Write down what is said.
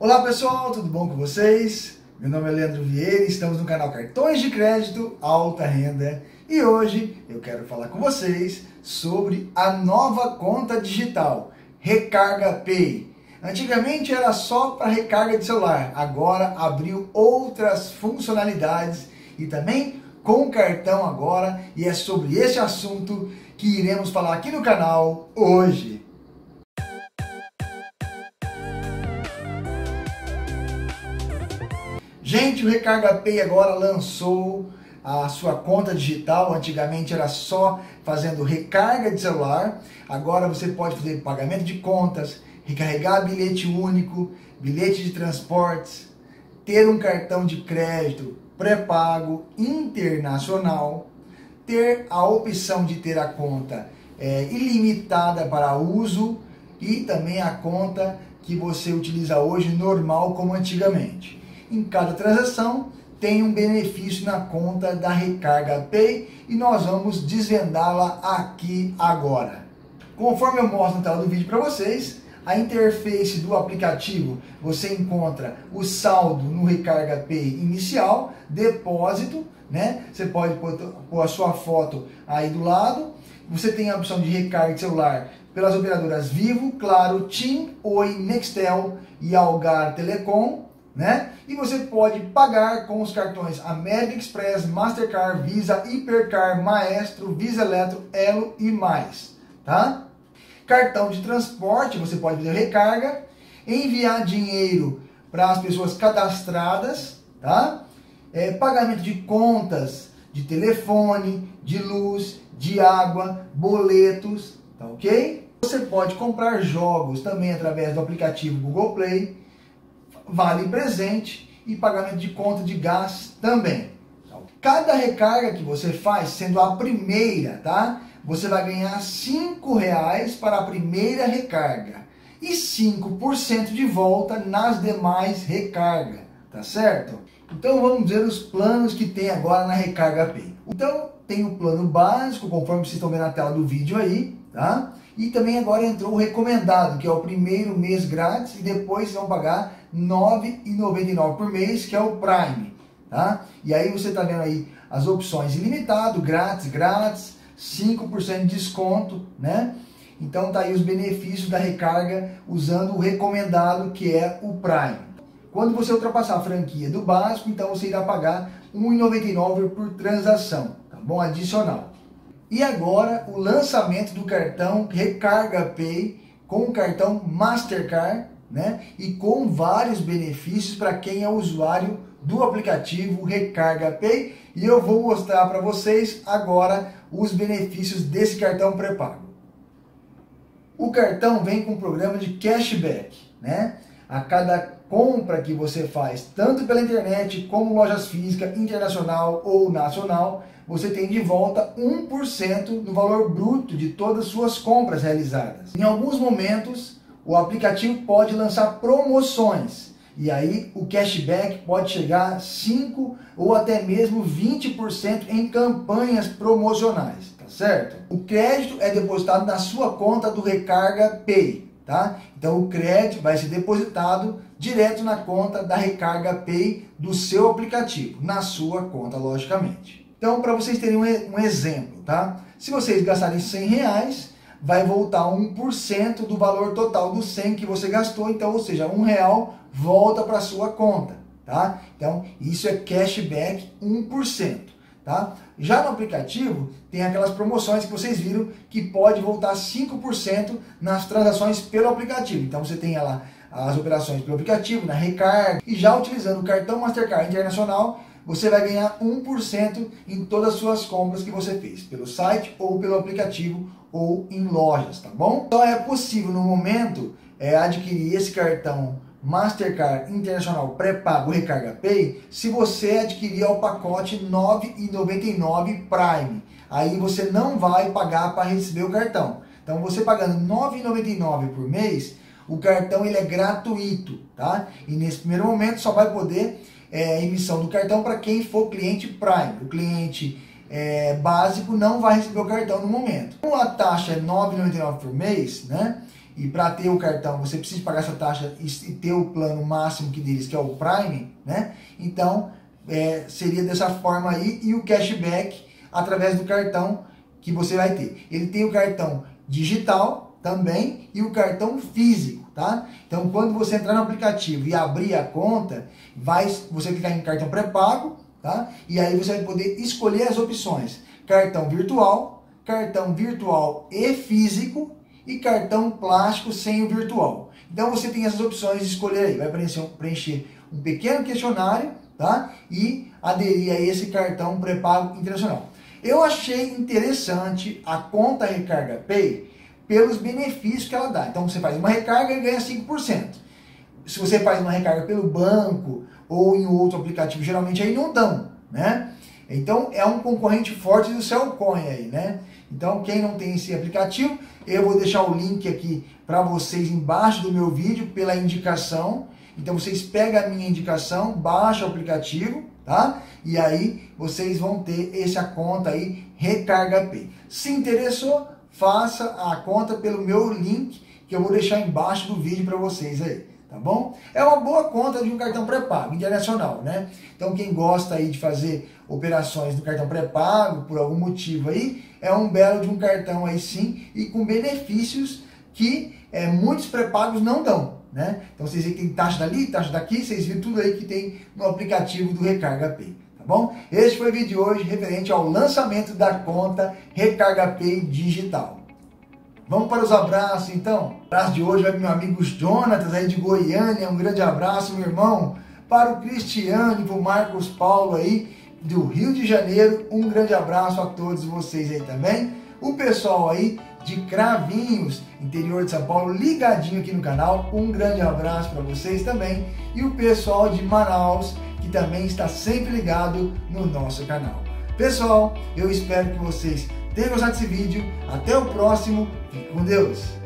Olá pessoal, tudo bom com vocês? Meu nome é Leandro Vieira, estamos no canal Cartões de Crédito Alta Renda e hoje eu quero falar com vocês sobre a nova conta digital Recarga Pay. Antigamente era só para recarga de celular, agora abriu outras funcionalidades e também com cartão agora e é sobre esse assunto que iremos falar aqui no canal hoje. Gente, o Recarga Pay agora lançou a sua conta digital. Antigamente era só fazendo recarga de celular. Agora você pode fazer pagamento de contas, recarregar bilhete único, bilhete de transportes, ter um cartão de crédito pré-pago internacional, ter a opção de ter a conta é, ilimitada para uso e também a conta que você utiliza hoje normal como antigamente em cada transação tem um benefício na conta da Recarga Pay e nós vamos desvendá-la aqui agora. Conforme eu mostro na tela do vídeo para vocês, a interface do aplicativo você encontra o saldo no Recarga Pay inicial, depósito, né? Você pode pôr a sua foto aí do lado. Você tem a opção de recarga de celular pelas operadoras Vivo, Claro, TIM, Oi, Nextel e Algar Telecom né? E você pode pagar com os cartões American Express, Mastercard, Visa, Hipercar, Maestro, Visa Eletro, Elo e mais, tá? Cartão de transporte, você pode fazer recarga, enviar dinheiro para as pessoas cadastradas, tá? É, pagamento de contas de telefone, de luz, de água, boletos, tá ok? Você pode comprar jogos também através do aplicativo Google Play vale presente e pagamento de conta de gás também. Então, cada recarga que você faz, sendo a primeira, tá? Você vai ganhar cinco reais para a primeira recarga e 5% de volta nas demais recargas, tá certo? Então vamos ver os planos que tem agora na Recarga Pay. Então tem o plano básico, conforme vocês estão vendo na tela do vídeo aí, tá? E também agora entrou o recomendado, que é o primeiro mês grátis e depois vão pagar R$ 9,99 por mês, que é o Prime. Tá? E aí você está vendo aí as opções ilimitado, grátis, grátis, 5% de desconto, né? Então tá aí os benefícios da recarga usando o recomendado que é o Prime. Quando você ultrapassar a franquia do básico, então você irá pagar R$ 1,99 por transação, tá bom? Adicional. E agora o lançamento do cartão Recarga Pay com o cartão Mastercard né? E com vários benefícios para quem é usuário do aplicativo Recarga Pay. E eu vou mostrar para vocês agora os benefícios desse cartão pré-pago. O cartão vem com um programa de cashback, né? A cada compra que você faz, tanto pela internet como lojas físicas, internacional ou nacional, você tem de volta 1% no valor bruto de todas as suas compras realizadas. Em alguns momentos, o aplicativo pode lançar promoções. E aí o cashback pode chegar a 5 ou até mesmo 20% em campanhas promocionais, tá certo? O crédito é depositado na sua conta do Recarga Pay, tá? Então o crédito vai ser depositado direto na conta da Recarga Pay do seu aplicativo, na sua conta, logicamente. Então, para vocês terem um, exemplo, tá? Se vocês gastarem 100 reais, vai voltar 1% do valor total do 100 que você gastou, então, ou seja, um real volta para sua conta, tá? Então, isso é cashback 1%, tá? Já no aplicativo, tem aquelas promoções que vocês viram que pode voltar 5% nas transações pelo aplicativo. Então, você tem lá as operações pelo aplicativo, na recarga, e já utilizando o cartão Mastercard Internacional, você vai ganhar 1% em todas as suas compras que você fez, pelo site ou pelo aplicativo ou em lojas, tá bom? Então é possível no momento é, adquirir esse cartão Mastercard Internacional pré-pago Recarga Pay se você adquirir o pacote R$ 9,99 Prime. Aí você não vai pagar para receber o cartão. Então você pagando R$ 9,99 por mês, o cartão ele é gratuito, tá? E nesse primeiro momento só vai poder é, emissão do cartão para quem for cliente Prime. O cliente é, básico não vai receber o cartão no momento. Como a taxa é R$ 9,99 por mês, né? e para ter o cartão você precisa pagar essa taxa e ter o plano máximo que deles, que é o Prime, né? Então é, seria dessa forma aí e o cashback através do cartão que você vai ter. Ele tem o cartão digital também e o cartão físico, tá? Então quando você entrar no aplicativo e abrir a conta, vai você clicar em cartão pré-pago, tá? E aí você vai poder escolher as opções: cartão virtual, cartão virtual e físico e cartão plástico sem o virtual. Então você tem essas opções de escolher aí. Vai preencher, preencher um pequeno questionário tá? e aderir a esse cartão pré-pago internacional. Eu achei interessante a conta Recarga Pay pelos benefícios que ela dá. Então você faz uma recarga e ganha 5%. Se você faz uma recarga pelo banco ou em outro aplicativo, geralmente aí não dão, né? Então é um concorrente forte do Cellcoin aí, né? Então quem não tem esse aplicativo, eu vou deixar o link aqui para vocês embaixo do meu vídeo pela indicação. Então vocês pegam a minha indicação, baixam o aplicativo, tá? E aí vocês vão ter essa conta aí Recarga Pay. Se interessou, faça a conta pelo meu link que eu vou deixar embaixo do vídeo para vocês aí tá bom? É uma boa conta de um cartão pré-pago internacional, né? Então quem gosta aí de fazer operações do cartão pré-pago por algum motivo aí, é um belo de um cartão aí sim e com benefícios que é, muitos pré-pagos não dão, né? Então vocês veem que tem taxa dali, taxa daqui, vocês viram tudo aí que tem no aplicativo do Recarga Pay, bom? Este foi o vídeo de hoje referente ao lançamento da conta Recarga Pay Digital. Vamos para os abraços então? Abraço de hoje vai para meu amigo Jonatas aí de Goiânia, um grande abraço, meu irmão. Para o Cristiano e para o Marcos Paulo aí do Rio de Janeiro, um grande abraço a todos vocês aí também. O pessoal aí de Cravinhos, interior de São Paulo, ligadinho aqui no canal, um grande abraço para vocês também. E o pessoal de Manaus, que também está sempre ligado no nosso canal. Pessoal, eu espero que vocês tenham gostado desse vídeo. Até o próximo. Fique com Deus.